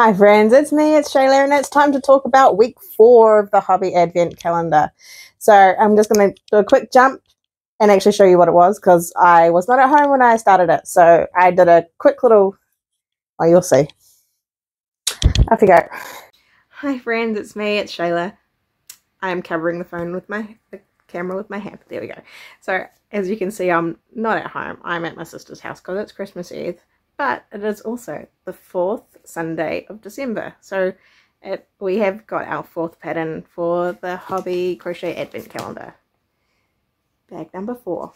Hi, friends, it's me, it's Shayla, and it's time to talk about week four of the Hobbii Advent Calendar. So, I'm just going to do a quick jump and actually show you what it was because I was not at home when I started it. So, I did a quick little, oh, you'll see. Off you go. Hi, friends, it's me, it's Shayla. I'm covering the phone with my the camera with my hand. There we go. So, as you can see, I'm not at home. I'm at my sister's house because it's Christmas Eve but it is also the fourth Sunday of December. So it, we have got our fourth pattern for the Hobbii Crochet Advent Calendar. Bag number four.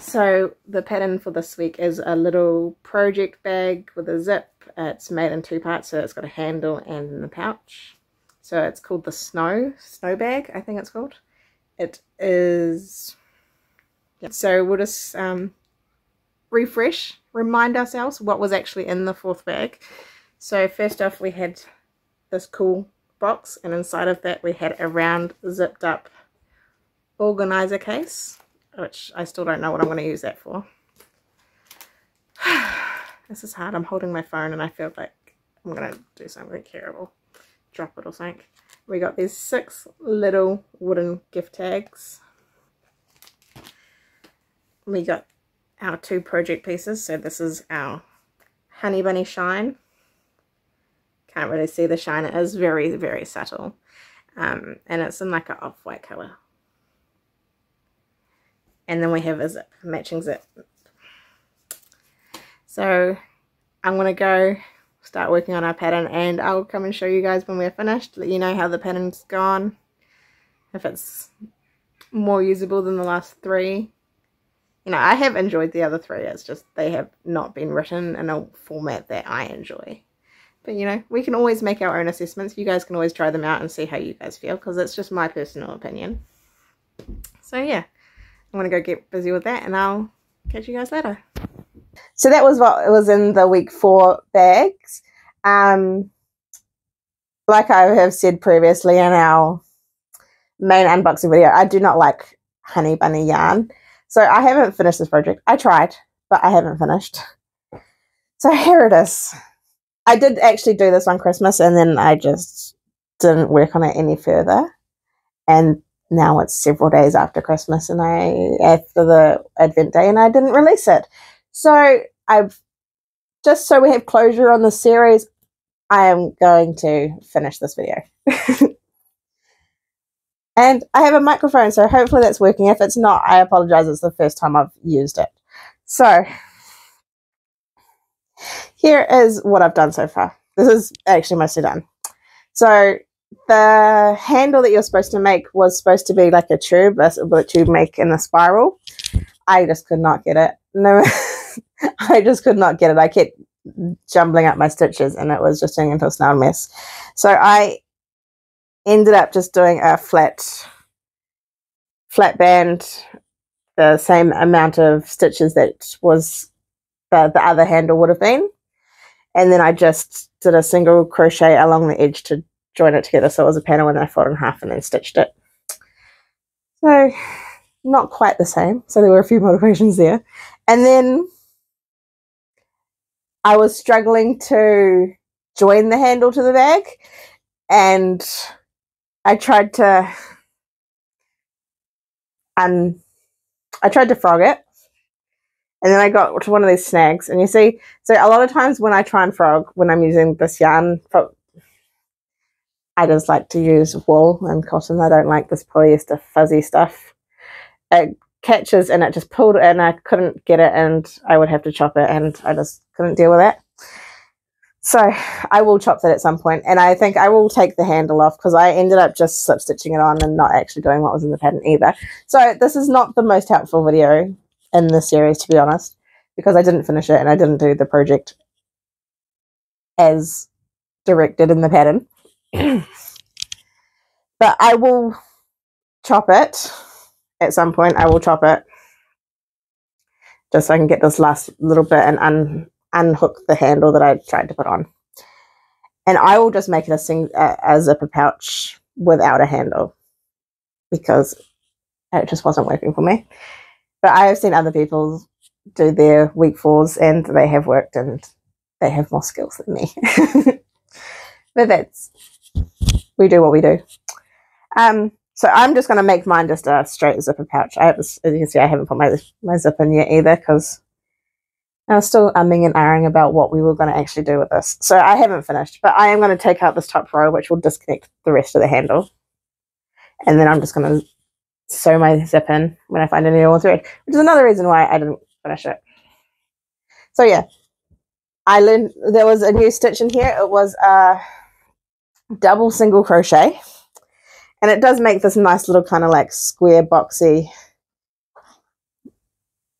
So the pattern for this week is a little project bag with a zip. It's made in two parts, so it's got a handle and a pouch. So it's called the Snow, Snow Bag, I think it's called. It is, so we'll just um, refresh, remind ourselves what was actually in the fourth bag. So first off we had this cool box and inside of that we had a round zipped up organizer case, which I still don't know what I'm going to use that for. this is hard. I'm holding my phone and I feel like I'm going to do something terrible. Drop it or something. We got these six little wooden gift tags. We got our two project pieces. So this is our Honey Bunny Shine. Can't really see the shine. It is very, very subtle. Um, and it's in like an off-white colour. And then we have a zip, matching zip. So I'm going to go start working on our pattern and I'll come and show you guys when we're finished, let you know how the pattern's gone, if it's more usable than the last three you know, I have enjoyed the other three. It's just they have not been written in a format that I enjoy. But, you know, we can always make our own assessments. You guys can always try them out and see how you guys feel because it's just my personal opinion. So, yeah, I'm going to go get busy with that and I'll catch you guys later. So that was what was in the week four bags. Um, like I have said previously in our main unboxing video, I do not like honey bunny yarn. So I haven't finished this project. I tried, but I haven't finished. So here it is. I did actually do this on Christmas and then I just didn't work on it any further. And now it's several days after Christmas and I after the Advent day and I didn't release it. So I've just so we have closure on the series, I am going to finish this video. And I have a microphone, so hopefully that's working. If it's not, I apologize. It's the first time I've used it. So here is what I've done so far. This is actually mostly done. So the handle that you're supposed to make was supposed to be like a tube, a tube make in a spiral. I just could not get it. No, I just could not get it. I kept jumbling up my stitches and it was just turning into a mess. So I ended up just doing a flat flat band the same amount of stitches that was the, the other handle would have been. And then I just did a single crochet along the edge to join it together. So it was a panel and I folded in half and then stitched it. So not quite the same. So there were a few modifications there. And then I was struggling to join the handle to the bag and I tried to um I tried to frog it. And then I got to one of these snags and you see so a lot of times when I try and frog when I'm using this yarn I just like to use wool and cotton. I don't like this polyester fuzzy stuff. It catches and it just pulled and I couldn't get it and I would have to chop it and I just couldn't deal with it so I will chop that at some point, and I think I will take the handle off because I ended up just slip stitching it on and not actually doing what was in the pattern either. So this is not the most helpful video in the series, to be honest, because I didn't finish it and I didn't do the project as directed in the pattern. but I will chop it at some point. I will chop it just so I can get this last little bit and un unhook the handle that I tried to put on. And I will just make it a, sing a, zipper pouch without a handle because it just wasn't working for me. But I have seen other people do their week fours and they have worked and they have more skills than me. but that's we do what we do. Um, so I'm just going to make mine just a straight zipper pouch. I have, as you can see, I haven't put my my zip in yet either because I was still umming and ahhing about what we were going to actually do with this. So I haven't finished, but I am going to take out this top row, which will disconnect the rest of the handle. And then I'm just going to sew my zip in when I find a needle thread, which is another reason why I didn't finish it. So yeah, I learned there was a new stitch in here. It was a double single crochet. And it does make this nice little kind of like square boxy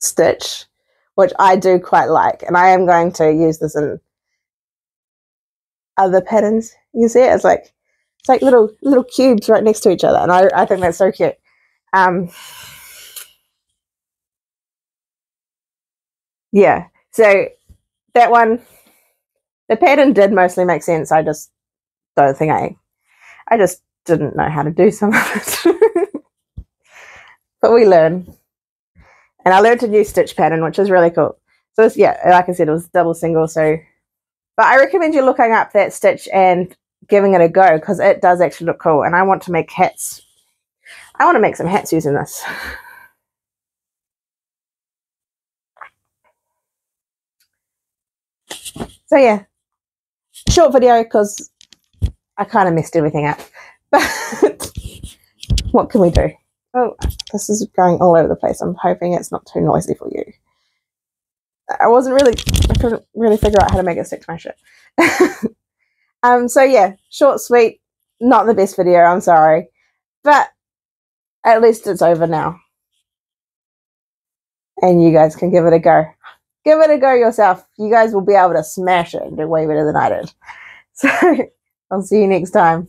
stitch which I do quite like. And I am going to use this in other patterns. You see it? It's like it's like little little cubes right next to each other. And I, I think that's so cute. Um, yeah. So that one the pattern did mostly make sense. I just don't think I I just didn't know how to do some of it. but we learn. And I learned a new stitch pattern, which is really cool. So yeah, like I said, it was double single. So, but I recommend you looking up that stitch and giving it a go because it does actually look cool. And I want to make hats. I want to make some hats using this. So yeah, short video because I kind of messed everything up. But what can we do? Oh, this is going all over the place. I'm hoping it's not too noisy for you. I wasn't really, I couldn't really figure out how to make it stick to my shirt. um, so yeah, short, sweet, not the best video, I'm sorry. But at least it's over now. And you guys can give it a go. Give it a go yourself. You guys will be able to smash it and do way better than I did. So I'll see you next time.